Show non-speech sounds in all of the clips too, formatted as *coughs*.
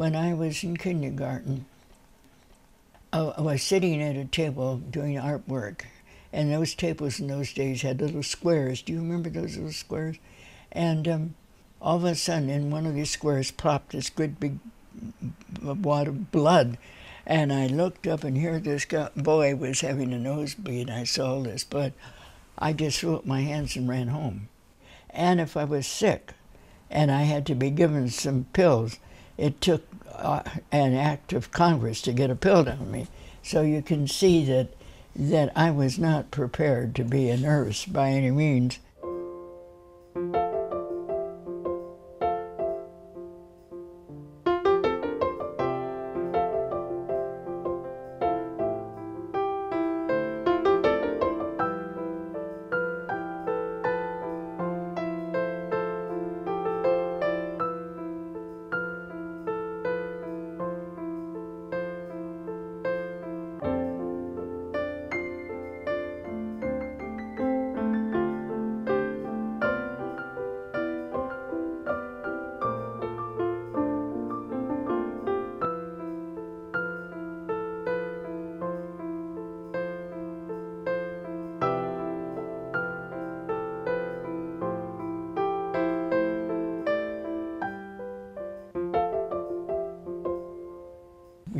when I was in kindergarten, I was sitting at a table doing artwork, and those tables in those days had little squares. Do you remember those little squares? And um, all of a sudden, in one of these squares, plopped this great big wad of blood. And I looked up, and here this boy was having a nosebleed. I saw this blood. I just threw up my hands and ran home. And if I was sick and I had to be given some pills, it took uh, an act of Congress to get a pill down me. So you can see that that I was not prepared to be a nurse by any means.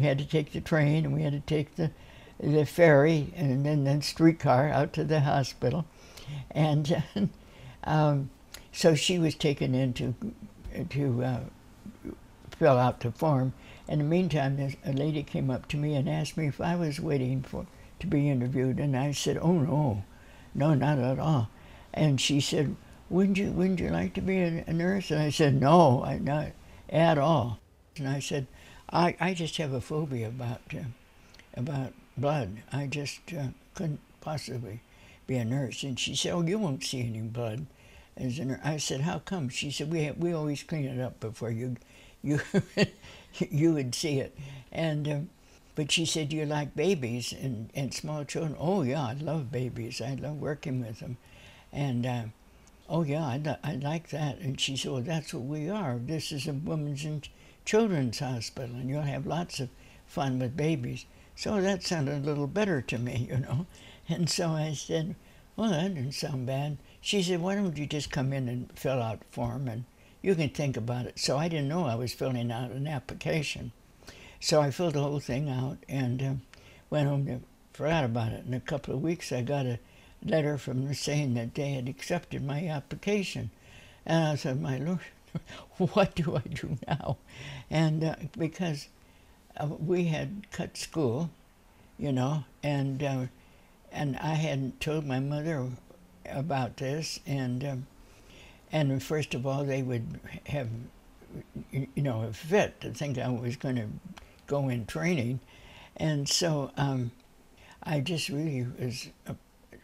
We had to take the train and we had to take the the ferry and then the streetcar out to the hospital, and *laughs* um, so she was taken in to to uh, fill out the form. In the meantime, a lady came up to me and asked me if I was waiting for to be interviewed, and I said, "Oh no, no, not at all." And she said, "Wouldn't you Wouldn't you like to be a, a nurse?" And I said, "No, I, not at all." And I said, I, I just have a phobia about uh, about blood. I just uh, couldn't possibly be a nurse. And she said, "Oh, you won't see any blood." As a nurse. I said, "How come?" She said, "We have, we always clean it up before you you *laughs* you would see it." And um, but she said, "You like babies and, and small children?" Oh yeah, I love babies. I love working with them, and. Uh, oh yeah, I, I like that. And she said, well, that's what we are. This is a woman's and children's hospital, and you'll have lots of fun with babies. So that sounded a little better to me, you know. *laughs* And so I said, well, that didn't sound bad. She said, why don't you just come in and fill out a form and you can think about it. So I didn't know I was filling out an application. So I filled the whole thing out and uh, went home and forgot about it. In a couple of weeks, I got a letter from them saying that they had accepted my application. And I said, my Lord, *laughs* what do I do now? And uh, because uh, we had cut school, you know, and uh, and I hadn't told my mother about this, and um, and first of all, they would have, you know, a fit to think I was going to go in training, and so um, I just really was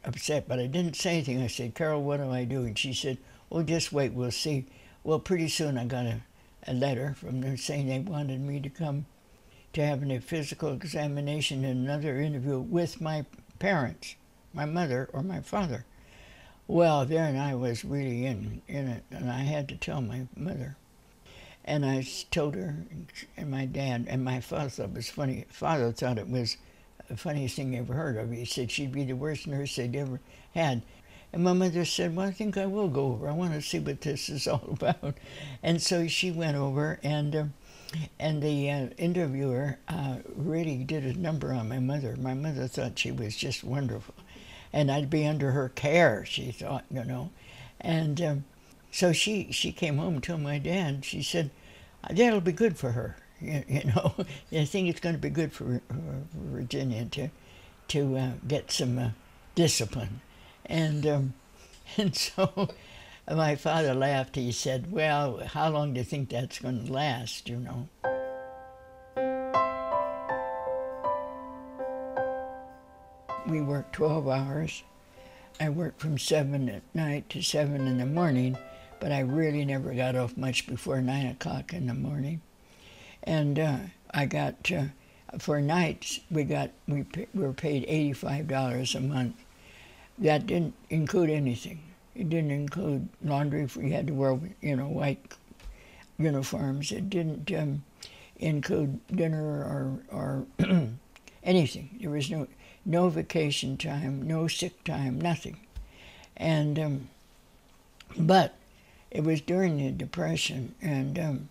upset, but I didn't say anything. I said, Carol, what do I do? And she said, well, just wait, we'll see. Well, pretty soon I got a, a letter from them saying they wanted me to come to have a physical examination and another interview with my parents, my mother or my father. Well, then I was really in, in it, and I had to tell my mother. And I told her, and my dad, and my father thought it was funny. Father thought it was the funniest thing he ever heard of. He said she'd be the worst nurse they'd ever had. And my mother said, Well, I think I will go over. I want to see what this is all *laughs* about. And so she went over, and, uh, and the uh, interviewer uh, really did a number on my mother. My mother thought she was just wonderful. And I'd be under her care, she thought, you know. And um, so she, she came home to my dad, she said, That'll be good for her. *laughs* You, you know, I think it's going to be good for, for Virginia to, to uh, get some uh, discipline. And, um, *laughs* and so my father laughed. He said, Well, how long do you think that's going to last, you know? We worked 12 hours. I worked from 7 at night to 7 in the morning, but I really never got off much before 9 o'clock in the morning. And uh, I got, uh, for nights, we got, we, we were paid $85 a month that didn't include anything. It didn't include laundry. We had to wear, you know, white uniforms. It didn't. Um, include dinner or, or *clears throat* anything. There was no, no vacation time, no sick time, nothing. And, um, but it was during the Depression, and um,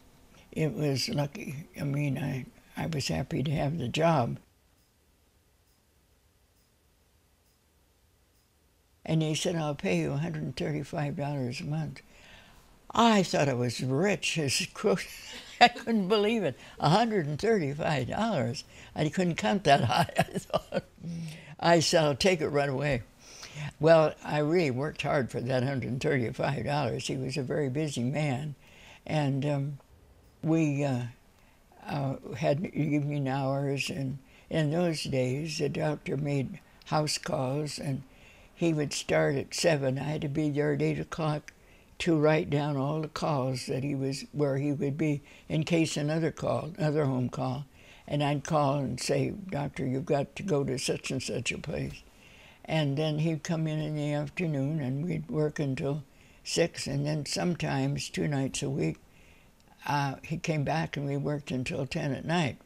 it was lucky. I mean, I, I was happy to have the job. And he said, I'll pay you $135 a month. I thought I was rich *laughs* as I couldn't believe it. $135. I couldn't count that high, *laughs* I thought. I said, I'll take it right away. Well, I really worked hard for that $135. He was a very busy man. And um, we uh, uh, had evening hours, and in those days, the doctor made house calls, and he would start at 7. I had to be there at 8 o'clock to write down all the calls that he was, where he would be in case another call, another home call. And I'd call and say, Doctor, you've got to go to such and such a place. And then he'd come in in the afternoon and we'd work until six. And then sometimes, two nights a week, uh, he came back and we worked until 10 at night.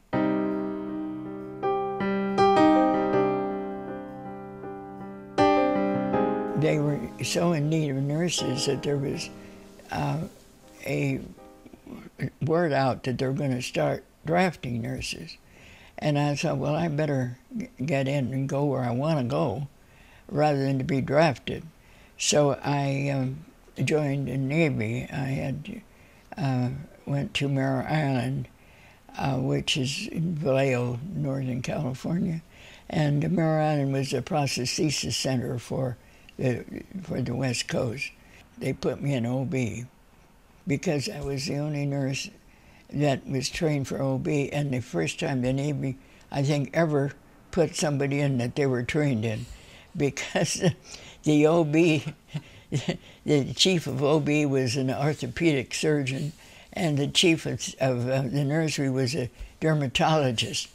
They were so in need of nurses that there was uh, a word out that they're going to start drafting nurses. And I thought, well, I better get in and go where I want to go rather than to be drafted. So I um, joined the Navy. I had uh, went to Mare Island, uh, which is in Vallejo, Northern California, and Mare Island was a prosthesis center for for the West Coast. They put me in OB because I was the only nurse that was trained for OB, and the first time the Navy, I think, ever put somebody in that they were trained in *laughs* because the OB, *laughs* the chief of OB was an orthopedic surgeon, and the chief of, of uh, the nursery was a dermatologist.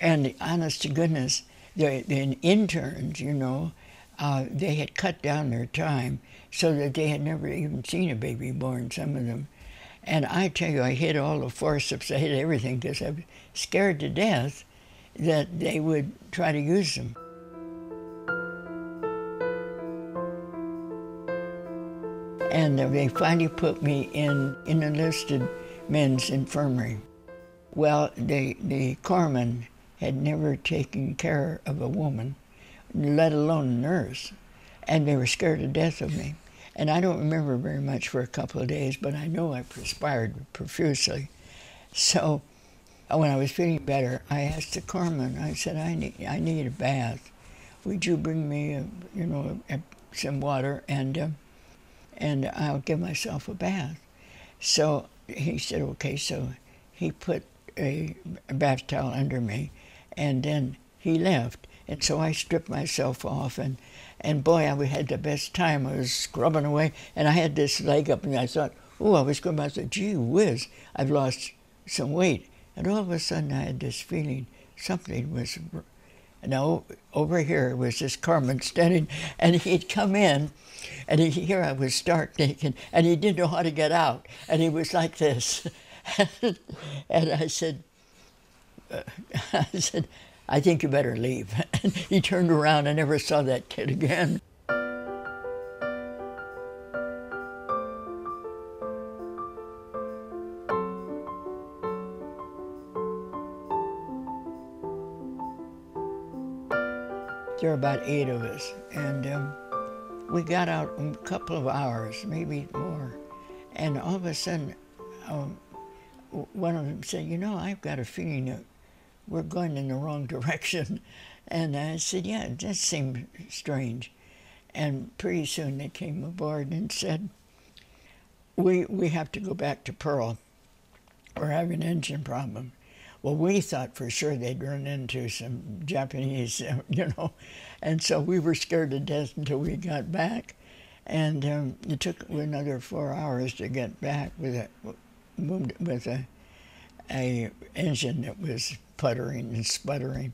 And honest to goodness, the, the interns, you know, uh, they had cut down their time so that they had never even seen a baby born, some of them. And I tell you, I hit all the forceps, I hit everything because I was scared to death that they would try to use them. And they finally put me in, in enlisted men's infirmary. Well, the, the corpsman had never taken care of a woman, let alone a nurse, and they were scared to death of me. And I don't remember very much for a couple of days, but I know I perspired profusely. So when I was feeling better, I asked the corpsman, I said, I need, I need a bath. Would you bring me, a, you know, a, some water? And uh, and I'll give myself a bath. So he said, okay. So he put a bath towel under me, and then he left. And so I stripped myself off, and, and boy, I had the best time. I was scrubbing away, and I had this leg up, and I thought, oh, I was going to, I said, gee whiz, I've lost some weight. And all of a sudden, I had this feeling something was now, over here was this corpsman standing, and he'd come in, and he, here I was stark naked, and he didn't know how to get out, and he was like this. *laughs* and I said, uh, *laughs* I said, I think you better leave. *laughs* And he turned around and never saw that kid again. There were about eight of us, and um, we got out in a couple of hours, maybe more, and all of a sudden, um, one of them said, "You know, I've got a feeling that we're going in the wrong direction," *laughs* and I said, "Yeah, it seemed strange." And pretty soon they came aboard and said, "We we have to go back to Pearl. We're having an engine problem." Well, we thought for sure they'd run into some Japanese, *laughs* you know, and so we were scared to death until we got back. And um, it took another four hours to get back with a with a, a engine that was puttering and sputtering.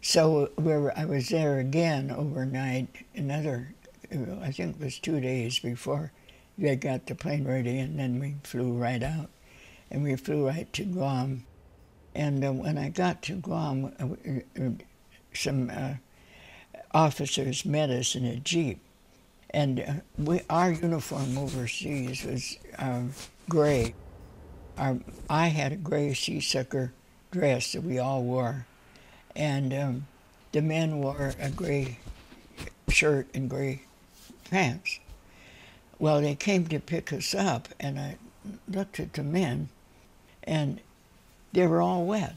So we were, I was there again overnight. Another, I think it was two days before they got the plane ready, and then we flew right out, and we flew right to Guam. And uh, when I got to Guam, uh, uh some uh, officers met us in a jeep, and uh, we, our uniform overseas was gray. Our, I had a gray seersucker dress that we all wore, and um, the men wore a gray shirt and gray pants. Well, they came to pick us up, and I looked at the men, and they were all wet.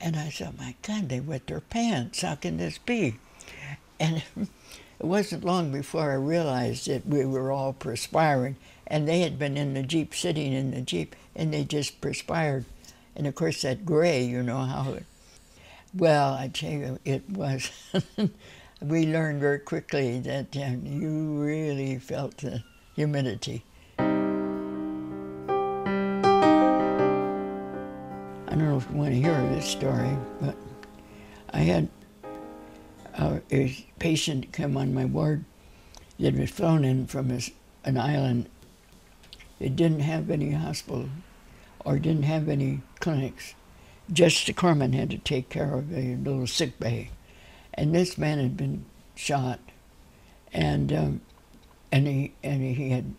And I thought, my God, they wet their pants. How can this be? And *laughs* it wasn't long before I realized that we were all perspiring, and they had been in the Jeep, sitting in the Jeep, and they just perspired. And of course, that gray, you know how it. Well, I tell you, it was. *laughs* we learned very quickly that uh, you really felt the humidity. I don't know if you want to hear this story, but I had a, a patient come on my ward that was flown in from a, an island that didn't have any hospital or didn't have any clinics. Just the corpsman had to take care of a little sick bay. And this man had been shot, and um, and he and he had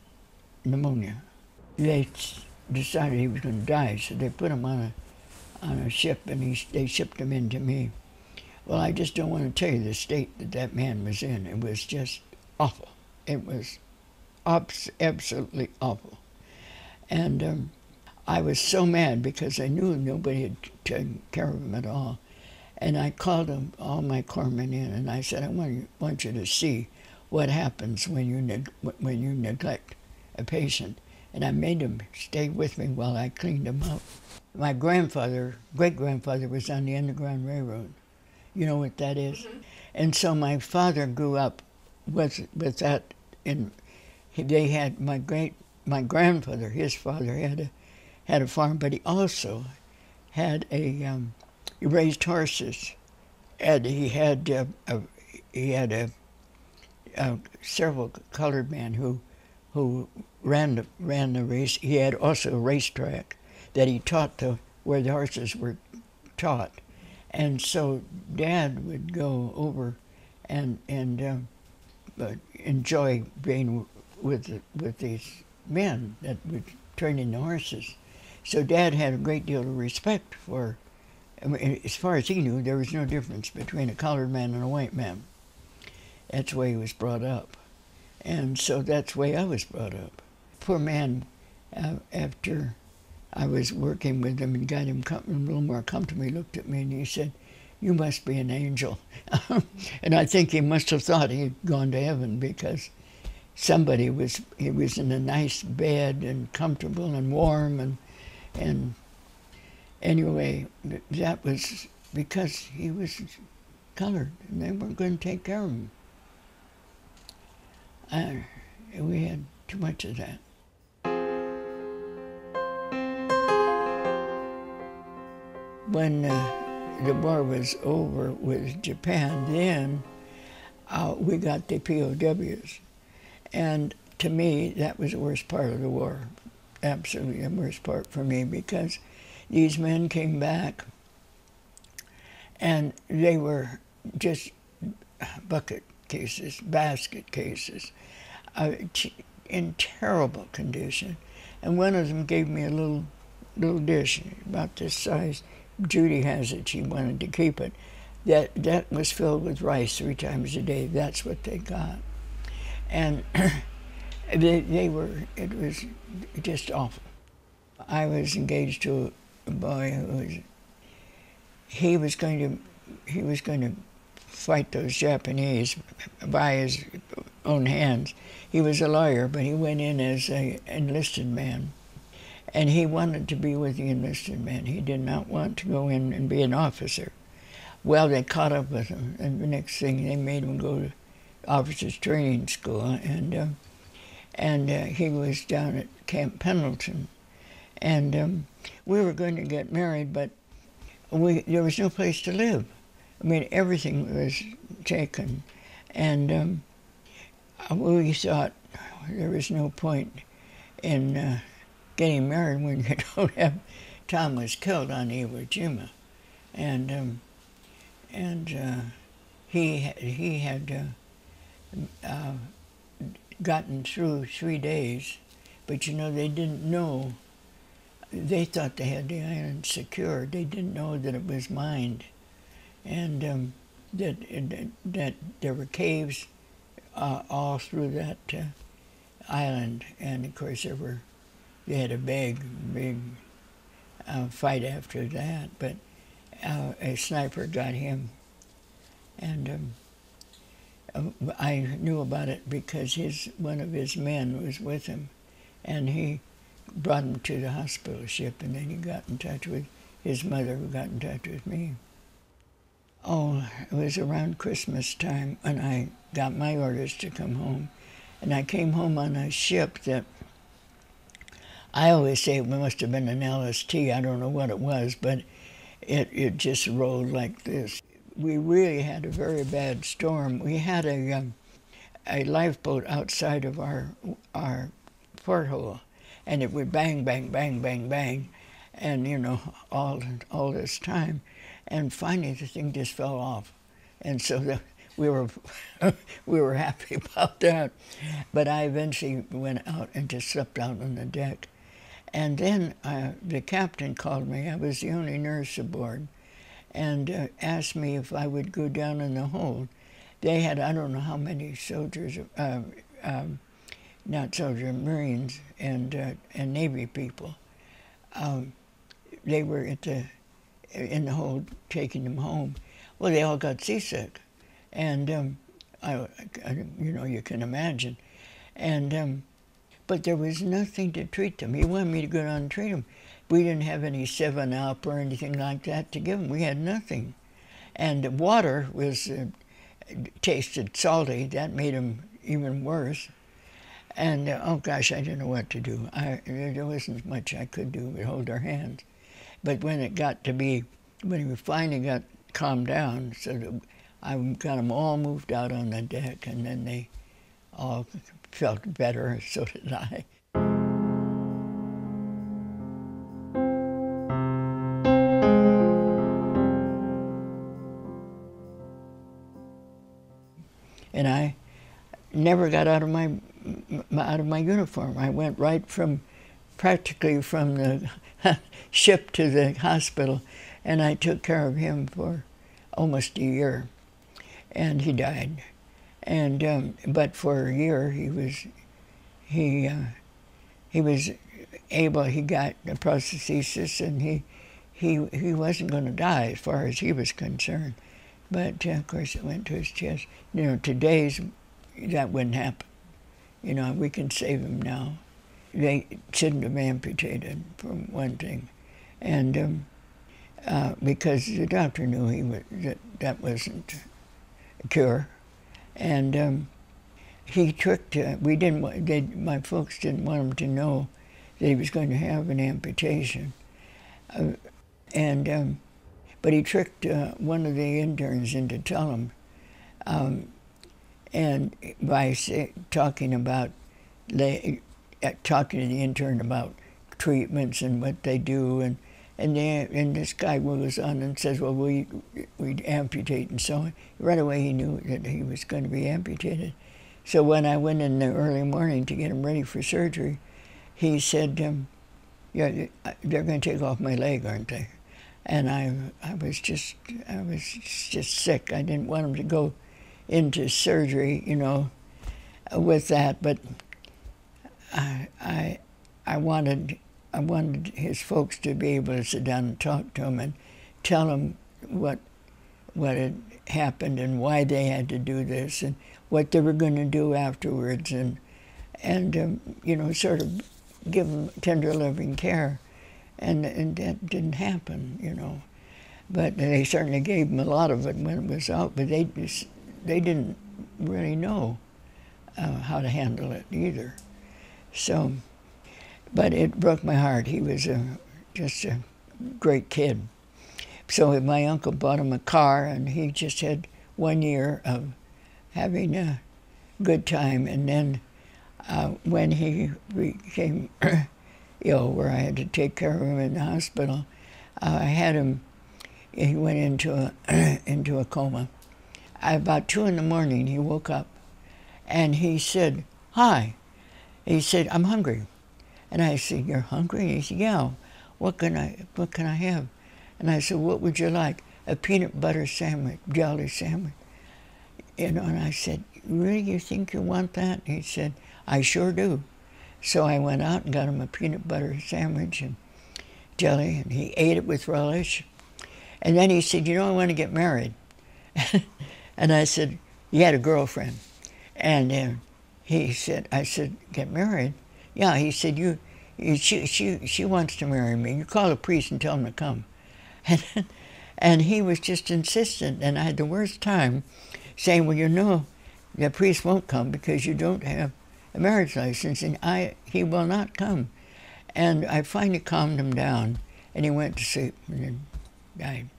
pneumonia. They decided he was going to die, so they put him on a on a ship, and he, they shipped him in to me. Well, I just don't want to tell you the state that that man was in. It was just awful. It was absolutely awful. And um, I was so mad because I knew nobody had taken care of him at all. And I called them, all my corpsmen in, and I said, I want you, want you to see what happens when you, neg- when you neglect a patient. And I made them stay with me while I cleaned him up. My grandfather, great grandfather, was on the Underground Railroad. You know what that is? Mm-hmm. And so my father grew up with, with that. And they had my great, my grandfather, his father, had a, had a farm, but he also had a, um, he raised horses, and he had uh, a, he had a, a, several colored men who who ran the ran the race. He had also a racetrack that he taught the where the horses were taught, and so Dad would go over and and uh, enjoy being with with these men that were training the horses. So Dad had a great deal of respect for I mean, as far as he knew, there was no difference between a colored man and a white man. That's the way he was brought up. And so that's the way I was brought up. Poor man, uh, after I was working with him and got him a little more comfortable, he looked at me and he said, You must be an angel. *laughs* and I think he must have thought he'd gone to heaven because somebody was, he was in a nice bed and comfortable and warm and, and anyway, that was because he was colored and they weren't going to take care of him. We had too much of that. When uh, the war was over with Japan, then uh, we got the POWs. And to me, that was the worst part of the war. Absolutely the worst part for me because these men came back and they were just bucket cases, basket cases, uh, in terrible condition. And one of them gave me a little little dish about this size. Judy has it. She wanted to keep it. That that was filled with rice three times a day. That's what they got, and *clears throat* they they were. It was just awful. I was engaged to a boy who was he was going to he was going to fight those Japanese by his own hands. He was a lawyer, but he went in as an enlisted man. And he wanted to be with the enlisted men. He did not want to go in and be an officer. Well, they caught up with him, and the next thing they made him go to officers training school, and uh, and uh, he was down at Camp Pendleton, and um, we were going to get married, but we there was no place to live. I mean, everything was taken, and um, we thought there was no point in uh, getting married when you *laughs* don't have Tom was killed on Iwo Jima, and um, and uh, he he had uh, uh, gotten through three days, but you know they didn't know. They thought they had the island secured. They didn't know that it was mined, and um, that that there were caves uh, all through that uh, island, and of course there were. They had a big, big uh, fight after that, but uh, a sniper got him, and um, I knew about it because his one of his men was with him, and he brought him to the hospital ship, and then he got in touch with his mother, who got in touch with me. Oh, it was around Christmas time when I got my orders to come home, and I came home on a ship that I always say it must have been an LST. I don't know what it was, but it, it just rolled like this. We really had a very bad storm. We had a, um, a lifeboat outside of our, our porthole, and it would bang, bang, bang, bang, bang, and you know, all, all this time. And finally, the thing just fell off. And so the, we were *laughs* we were happy about that. But I eventually went out and just slept out on the deck. And then uh, the captain called me. I was the only nurse aboard, and uh, asked me if I would go down in the hold. They had I don't know how many soldiers, uh, um, not soldiers, Marines and uh, and Navy people. Um, they were at the in the hold taking them home. Well, they all got seasick, and um, I, I, you know you can imagine, and um, but there was nothing to treat them. He wanted me to go down and treat them. We didn't have any 7 Up or anything like that to give them. We had nothing. And the water was uh, tasted salty. That made them even worse. And uh, oh gosh, I didn't know what to do. I, there wasn't much I could do but hold their hands. But when it got to be, when we finally got calmed down, so that I got them all moved out on the deck, and then they all felt better, so did I. And I never got out of my out of my uniform. I went right from practically from the *laughs* ship to the hospital, and I took care of him for almost a year, and he died. And um, but for a year he was he uh, he was able. He got a prosthesis, and he he he wasn't going to die as far as he was concerned. But uh, of course, it went to his chest. You know, today's that wouldn't happen. You know, we can save him now. They shouldn't have amputated, for one thing, and um, uh, because the doctor knew he was, that that wasn't a cure. And um, he tricked, we didn't, they, my folks didn't want him to know that he was going to have an amputation. Uh, and, um, but he tricked uh, one of the interns into telling him, um, and by say, talking about, uh, talking to the intern about treatments and what they do and and, the, and this guy goes on and says, well, we, we'd amputate and so on. Right away he knew that he was going to be amputated. So when I went in the early morning to get him ready for surgery, he said, um, yeah, they're going to take off my leg, aren't they? And I, I was just, I was just sick. I didn't want him to go into surgery, you know, with that. But I, I, I wanted I wanted his folks to be able to sit down and talk to him and tell him what what had happened and why they had to do this and what they were going to do afterwards and and um, you know sort of give him tender loving care. And and that didn't happen you know. But they certainly gave him a lot of it when it was out but they just, they didn't really know uh, how to handle it either. So but it broke my heart. He was a, just a great kid. So my uncle bought him a car, and he just had one year of having a good time. And then uh, when he became *coughs* ill, where I had to take care of him in the hospital. Uh, I had him. He went into a *coughs* into a coma. About two in the morning, he woke up, and he said, "Hi." He said, "I'm hungry," and I said, "You're hungry?" He said, "Yeah." What can I What can I have? And I said, "What would you like?" A peanut butter sandwich, jelly sandwich. You know, and I said, "Really, you think you want that?" He said, "I sure do." So I went out and got him a peanut butter sandwich and jelly, and he ate it with relish. And then he said, You know, I want to get married. *laughs* and I said, He had a girlfriend. And uh, he said, I said, Get married? Yeah, he said, You. She, she, she wants to marry me. You call a priest and tell him to come. And, and he was just insistent, and I had the worst time saying, Well, you know, the priest won't come because you don't have a marriage license, and I he will not come. And I finally calmed him down, and he went to sleep and then died.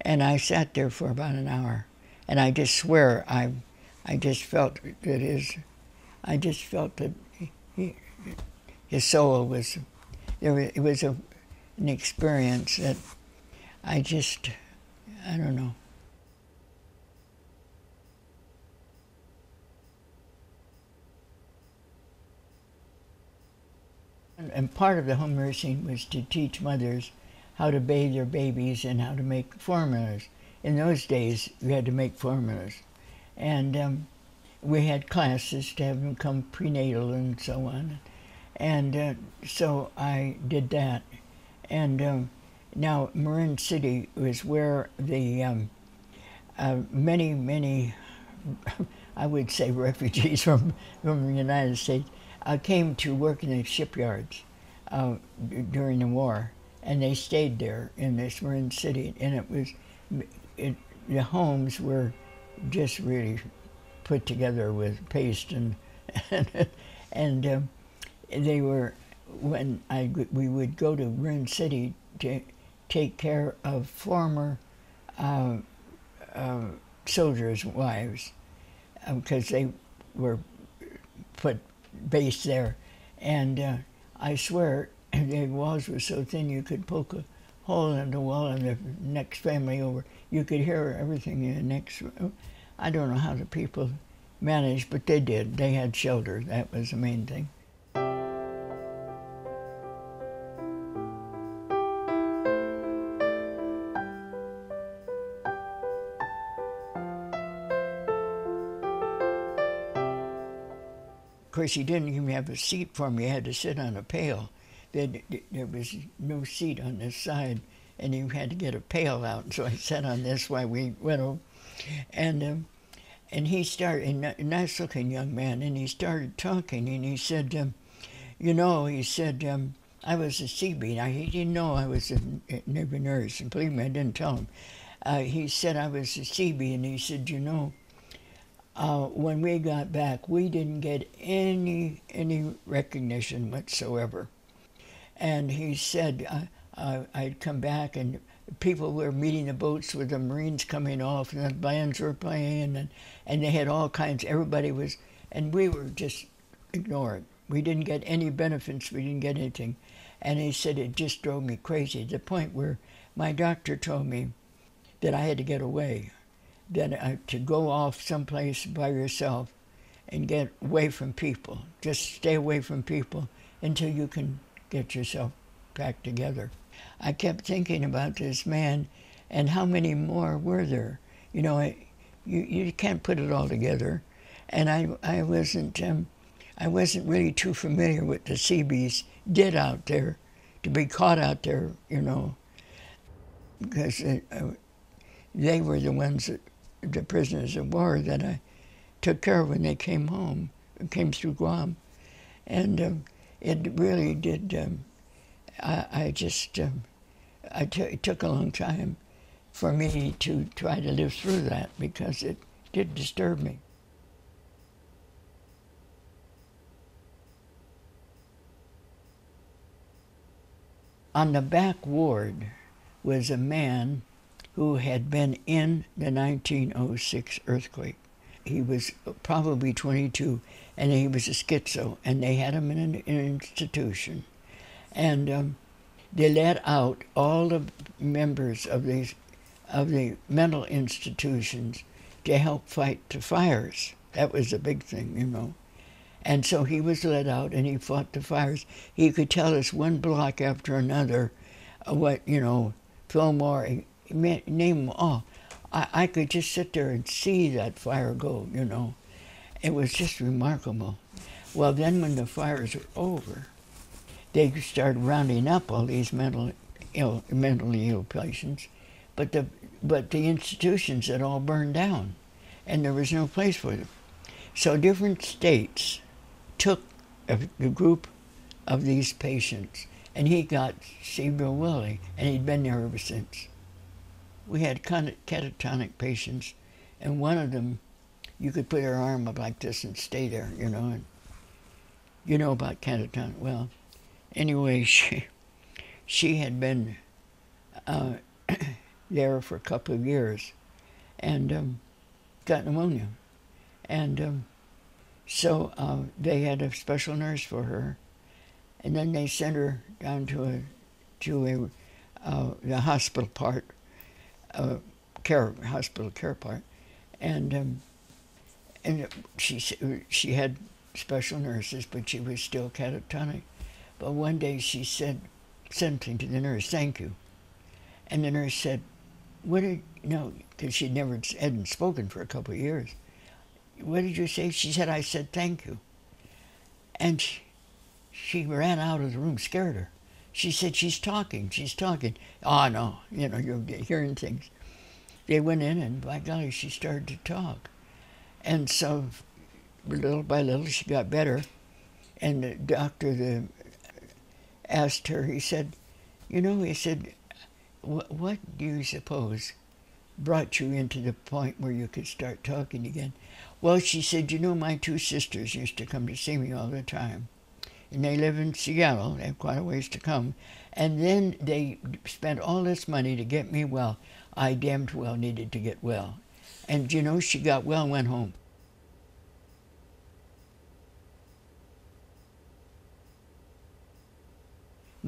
And I sat there for about an hour, and I just swear I, I just felt that his, I just felt that his soul was, it was a, an experience that I just, I don't know. And part of the home nursing was to teach mothers how to bathe their babies and how to make formulas. In those days, we had to make formulas. And um, we had classes to have them come prenatal and so on. And uh, so I did that. And um, now Marin City was where the um, uh, many, many, *laughs* I would say refugees *laughs* from, from the United States uh, came to work in the shipyards uh, during the war, and they stayed there in this Marin City, and it was it, the homes were just really put together with paste and *laughs* and, and um, they were when I we would go to Marin City to take care of former uh, uh, soldiers' wives because uh, they were put base there. And uh, I swear, *clears throat* the walls were so thin you could poke a hole in the wall and the next family over. You could hear everything in the next. I don't know how the people managed, but they did. They had shelter. That was the main thing. Of course, he didn't even have a seat for me. I had to sit on a pail. There, was no seat on this side, and you had to get a pail out. So I sat on this while we went over. And, um, and he started, a nice looking young man, and he started talking, and he said, um, You know, he said, um, I was a CB. Now, he didn't know I was a neighbor nurse, and believe me, I didn't tell him. Uh, he said I was a CB, and he said, You know, uh, when we got back, we didn't get any any recognition whatsoever. And he said uh, uh, I'd come back and people were meeting the boats with the Marines coming off and the bands were playing and, and they had all kinds, everybody was, and we were just ignored. We didn't get any benefits, we didn't get anything. And he said it just drove me crazy to the point where my doctor told me that I had to get away that uh, to go off someplace by yourself and get away from people. Just stay away from people until you can get yourself back together. I kept thinking about this man and how many more were there. You know, I, you, you can't put it all together. And I, I wasn't um, I wasn't really too familiar with the CBs did out there, to be caught out there, you know, because it, uh, they were the ones that the prisoners of war that I took care of when they came home, came through Guam. And um, it really did, um, I, I, just, um, it took a long time for me to try to live through that because it did disturb me. On the back ward was a man who had been in the 1906 earthquake. he was probably 22, and he was a schizo, and they had him in an institution, and um, they let out all the members of these of the mental institutions to help fight the fires. That was a big thing, you know. And so he was let out and he fought the fires. He could tell us one block after another what, you know, Fillmore, name them all. I, I could just sit there and see that fire go, you know. It was just remarkable. Well, then when the fires were over, they started rounding up all these mental ill, mentally ill patients, but the but the institutions had all burned down, and there was no place for them. So different states took a, a group of these patients, and he got Sedro-Woolley, and he'd been there ever since. We had catatonic patients, and one of them, you could put her arm up like this and stay there, you know. And you know about catatonic. Well, anyway, she she had been uh, *clears throat* there for a couple of years, and um, got pneumonia, and um, so uh, they had a special nurse for her, and then they sent her down to a to a uh, the hospital part, uh, care hospital care part, and um, and she she had special nurses, but she was still catatonic. But one day she said something to the nurse, "Thank you," and the nurse said, "What did no?" Because she never hadn't spoken for a couple of years what did you say? She said, I said, thank you. And she, she ran out of the room, scared her. She said, she's talking, she's talking. Oh, no, you know, you're hearing things. They went in, and by golly, she started to talk. And so, little by little, she got better. And the doctor the, asked her, he said, you know, he said, what do you suppose brought you into the point where you could start talking again? Well, she said, you know, my two sisters used to come to see me all the time. And they live in Seattle. They have quite a ways to come. And then they spent all this money to get me well. I damned well needed to get well. And you know, she got well and went home.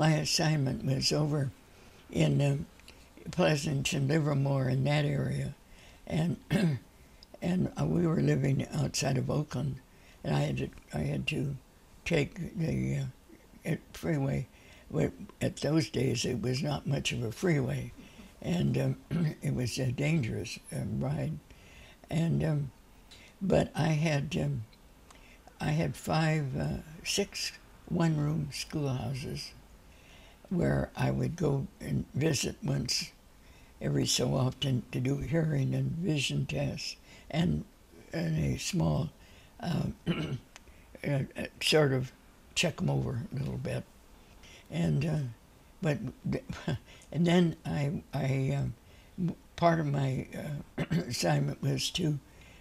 My assignment was over in uh, Pleasanton, Livermore, in that area. And *clears throat* and uh, we were living outside of Oakland, and I had to I had to take the uh, freeway. At those days, it was not much of a freeway, and um, *clears throat* it was a dangerous uh, ride. And um, but I had um, I had five, uh, six one-room schoolhouses where I would go and visit once every so often to do hearing and vision tests and, and a small um, *clears throat* uh, sort of check them over a little bit. And uh, but *laughs* and then I I um, part of my uh, *clears throat* assignment was to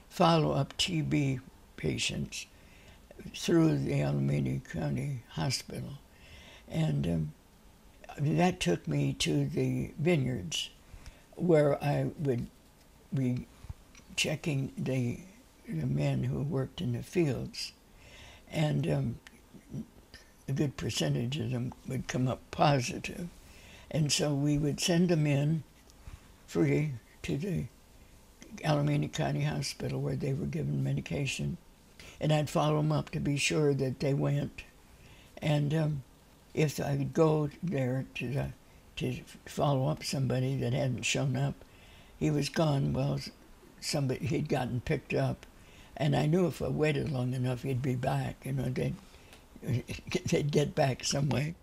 follow up TB patients through the Alameda County Hospital, and um, that took me to the vineyards, where I would be checking the, the men who worked in the fields, and um, a good percentage of them would come up positive. And so we would send them in free to the Alameda County Hospital where they were given medication. And I'd follow them up to be sure that they went. And um, if I would go there to, the, to follow up somebody that hadn't shown up, he was gone. Well, somebody he'd gotten picked up, and I knew if I waited long enough, he'd be back. You know, they'd *laughs* they'd get back some way.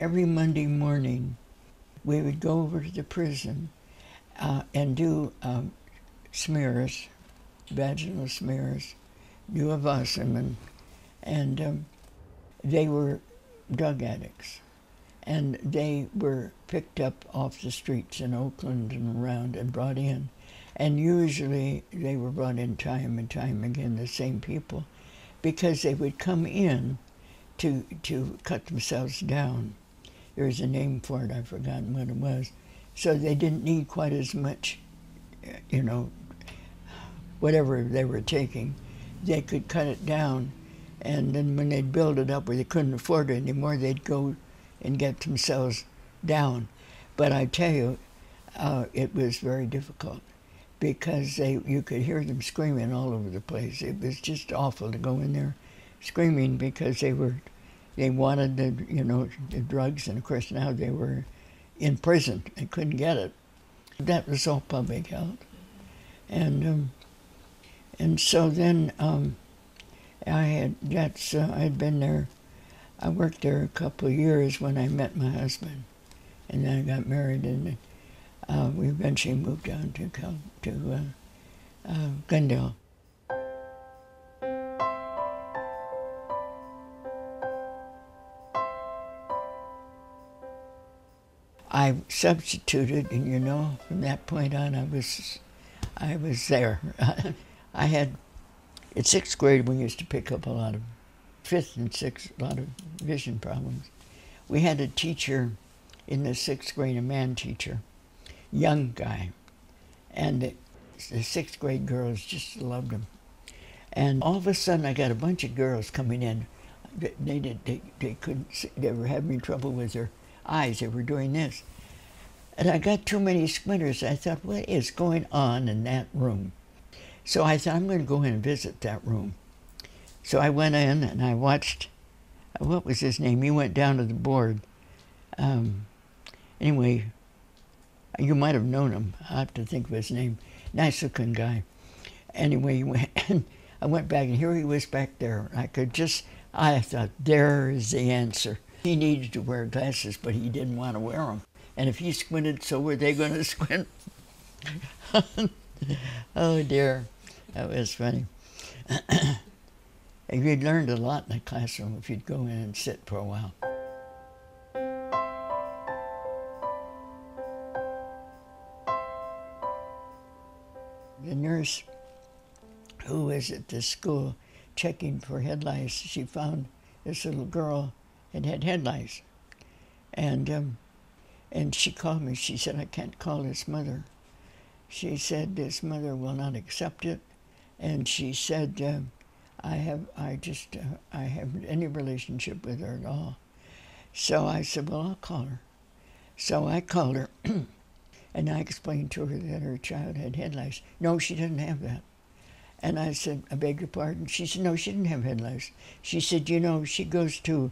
Every Monday morning, we would go over to the prison uh, and do um, smears, vaginal smears, do a and um, they were drug addicts. And they were picked up off the streets in Oakland and around and brought in. And usually they were brought in time and time again, the same people, because they would come in to, to cut themselves down. There's a name for it, I've forgotten what it was. So they didn't need quite as much, you know, whatever they were taking, they could cut it down. And then when they'd build it up where they couldn't afford it anymore, they'd go and get themselves down. But I tell you, uh, it was very difficult because they you could hear them screaming all over the place. It was just awful to go in there screaming because they were they wanted the you know the drugs and of course now they were in prison and couldn't get it. That was all public health, and um, and so then um, I had that's uh, I'd been there. I worked there a couple of years when I met my husband, and then I got married, and uh, we eventually moved down to Cal- to uh, uh, Glendale. I substituted, and you know, from that point on, I was, I was there. *laughs* I had, in sixth grade, we used to pick up a lot of, fifth and sixth, a lot of vision problems. We had a teacher in the sixth grade, a man teacher, young guy, and the, the sixth grade girls just loved him. And all of a sudden, I got a bunch of girls coming in. They did, they, they couldn't, they were having trouble with their eyes. They were doing this. And I got too many squinters. I thought, what is going on in that room? So I thought, I'm going to go in and visit that room. So I went in and I watched, what was his name? He went down to the board. Um, anyway, you might have known him. I have to think of his name. Nice looking guy. Anyway, he went, *laughs* and I went back and here he was back there. I could just, I thought, there is the answer. He needed to wear glasses, but he didn't want to wear them. And if he squinted, so were they going *laughs* to squint. *laughs* oh dear, that was funny. *coughs* you'd learned a lot in the classroom if you'd go in and sit for a while. The nurse who was at the school checking for head lice, she found this little girl had had head lice. And, um, and she called me. She said, I can't call his mother. She said, his mother will not accept it. And she said, uh, I have, I just, uh, I have any relationship with her at all. So I said, well, I'll call her. So I called her, *clears throat* and I explained to her that her child had head lice. No, she didn't have that. And I said, I beg your pardon? She said, no, she didn't have head lice. She said, you know, she goes to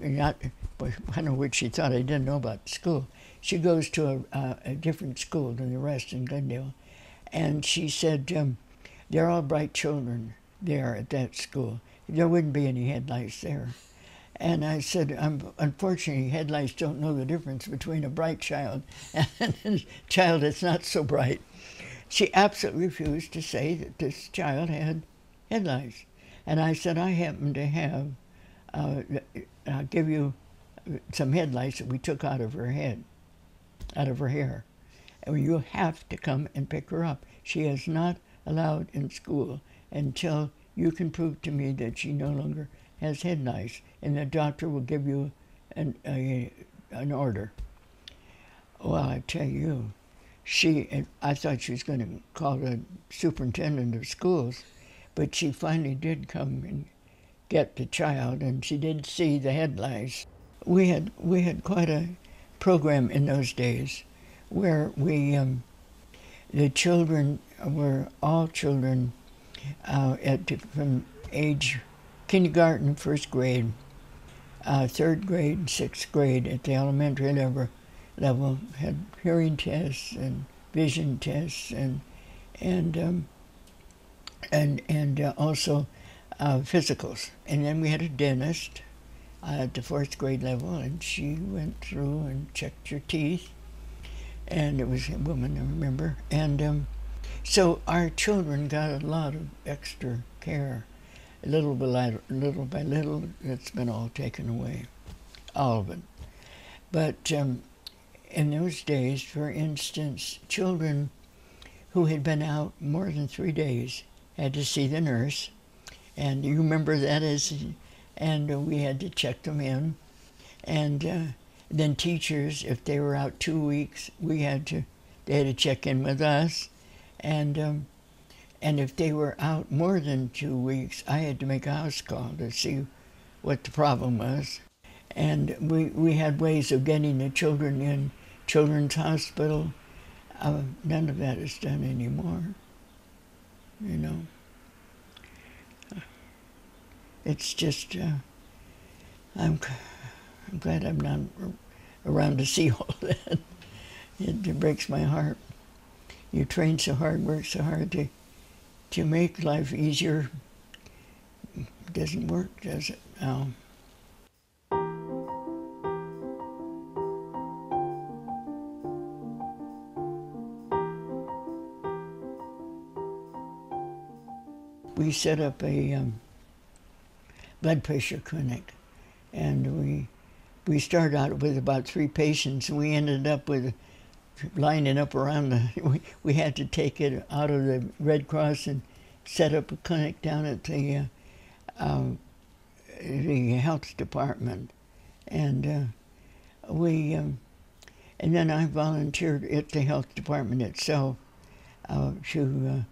not, *laughs* I don't know what she thought I didn't know about school. She goes to a, a different school than the rest in Glendale. And she said, um, they're all bright children there at that school. There wouldn't be any head lice there. And I said, unfortunately, head lice don't know the difference between a bright child *laughs* and a child that's not so bright. She absolutely refused to say that this child had head lice. And I said, I happen to have uh, I'll give you some head lice that we took out of her head, out of her hair. And you have to come and pick her up. She is not allowed in school until you can prove to me that she no longer has head lice, and the doctor will give you an, a, an order. Well, I tell you, she, I thought she was going to call the superintendent of schools, but she finally did come and get the child, and she did see the head lice. We had we had quite a program in those days, where we um, the children were all children uh, at from age kindergarten, first grade, uh, third grade, sixth grade at the elementary level level had hearing tests and vision tests and and um, and and uh, also uh, physicals. And then we had a dentist at the fourth grade level, and she went through and checked your teeth. And it was a woman, I remember. And um, so our children got a lot of extra care. Little by little, by little, it's been all taken away, all of it. But um, in those days, for instance, children who had been out more than three days had to see the nurse and you remember that as, and we had to check them in. And uh, then teachers, if they were out two weeks, we had to, they had to check in with us. And, um, and if they were out more than two weeks, I had to make a house call to see what the problem was. And we, we had ways of getting the children in Children's Hospital. Uh, none of that is done anymore. You know, it's just, uh, I'm, I'm glad I'm not around to see *laughs* all that. It, it breaks my heart. You train so hard, work so hard to, to make life easier. Doesn't work, does it? No. we set up a um, blood pressure clinic, and we we started out with about three patients, and we ended up with lining up around the. *laughs* We, we had to take it out of the Red Cross and set up a clinic down at the uh, um, the health department, and uh, we. Um, and then I volunteered at the health department itself uh, to uh,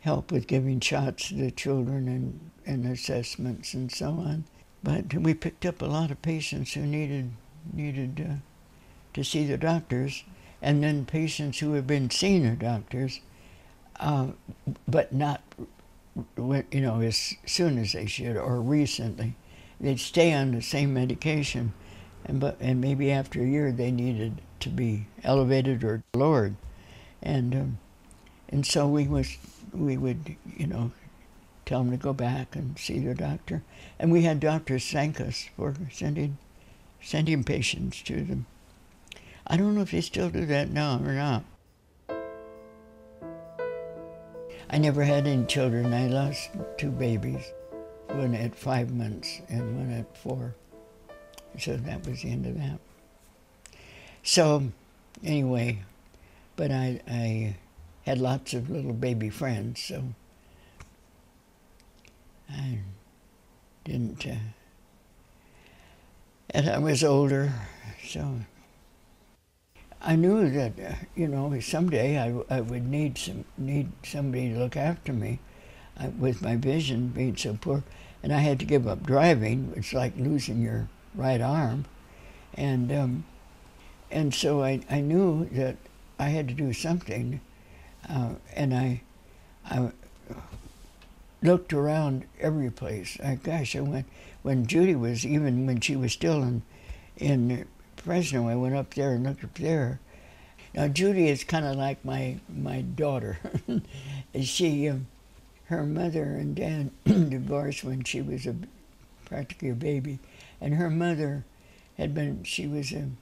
help with giving shots to the children and, and assessments and so on. But we picked up a lot of patients who needed needed uh, to see the doctors, and then patients who have been seeing the doctors, uh, but not you know as soon as they should or recently. They'd stay on the same medication, and but and maybe after a year they needed to be elevated or lowered, and um, and so we was we would you know tell them to go back and see their doctor. And we had doctors thank us for sending, sending patients to them. I don't know if they still do that now or not. I never had any children. I lost two babies, one at five months and one at four. So that was the end of that. So, anyway, but I, I had lots of little baby friends, so I didn't. Uh, and I was older, so I knew that uh, you know someday I, I would need some need somebody to look after me, uh, with my vision being so poor, and I had to give up driving. It's like losing your right arm, and um, and so I, I knew that I had to do something, uh, and I I looked around every place. I, gosh, I went when Judy was even when she was still in in Fresno. I went up there and looked up there. Now Judy is kind of like my my daughter. *laughs* she, um, her mother and dad *clears throat* divorced when she was a practically a baby, and her mother had been she was um,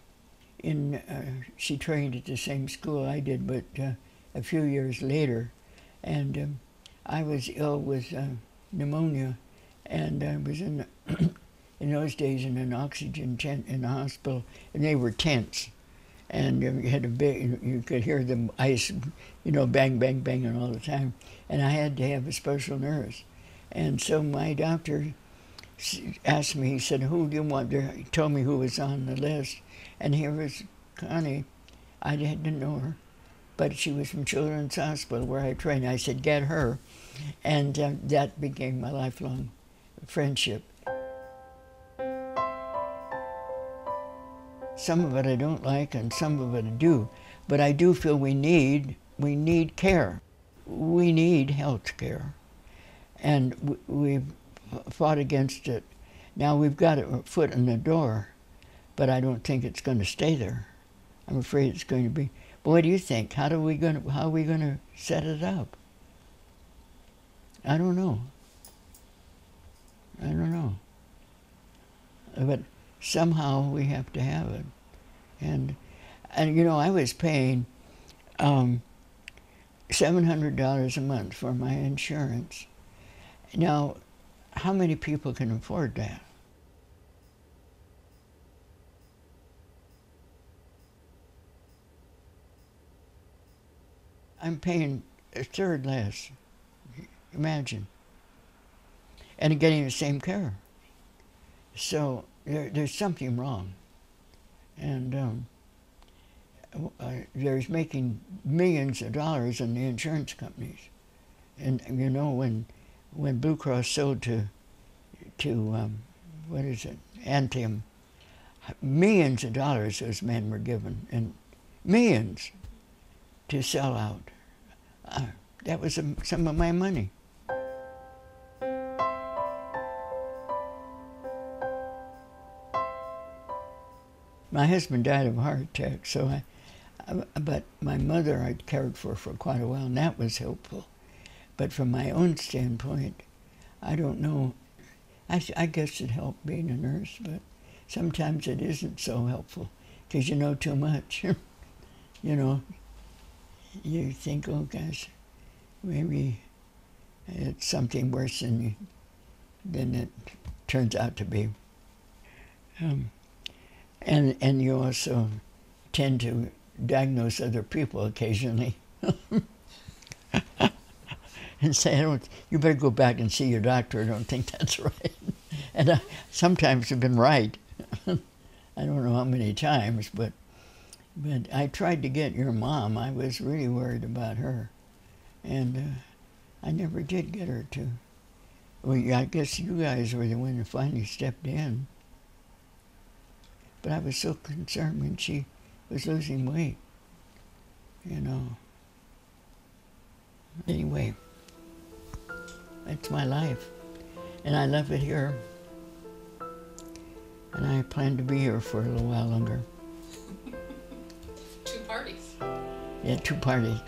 in uh, she trained at the same school I did, but uh, a few years later, and. Um, I was ill with uh, pneumonia, and I was in *clears throat* in those days in an oxygen tent in the hospital, and they were tents, and you had a big, you could hear the ice, you know, bang, bang, banging all the time, and I had to have a special nurse, and so my doctor asked me, he said, "Who do you want?" He told me who was on the list, and here was Connie. I didn't know her, but she was from Children's Hospital where I trained. I said, "Get her." And uh, that became my lifelong friendship. Some of it I don't like and some of it I do, but I do feel we need, we need care. We need health care. And we've fought against it. Now we've got a foot in the door, but I don't think it's going to stay there. I'm afraid it's going to be. But what do you think? How, do we going to, how are we going to set it up? I don't know. I don't know. But somehow we have to have it. And, and you know, I was paying um, $700 a month for my insurance. Now, how many people can afford that? I'm paying a third less. Imagine. And getting the same care. So there, there's something wrong. And um, uh, there's making millions of dollars in the insurance companies. and you know when when Blue Cross sold to to um, what is it Anthem, millions of dollars those men were given and millions to sell out. Uh, that was um, some of my money. My husband died of a heart attack, so I, but my mother I cared for for quite a while, and that was helpful. But from my own standpoint, I don't know. I, I guess it helped being a nurse, but sometimes it isn't so helpful because you know too much. *laughs* you know, you think, oh gosh, maybe it's something worse than, than it turns out to be. Um, and, and you also tend to diagnose other people occasionally. *laughs* and say, I don't, you better go back and see your doctor. I don't think that's *laughs* right. and I sometimes have been right. *laughs* I don't know how many times, but but I tried to get your mom. I was really worried about her, and uh, I never did get her to. Well, I guess you guys were the one who finally stepped in. But I was so concerned when she was losing weight, you know. Anyway, that's my life, and I love it here. And I plan to be here for a little while longer. *laughs* Two parties. Yeah, two parties.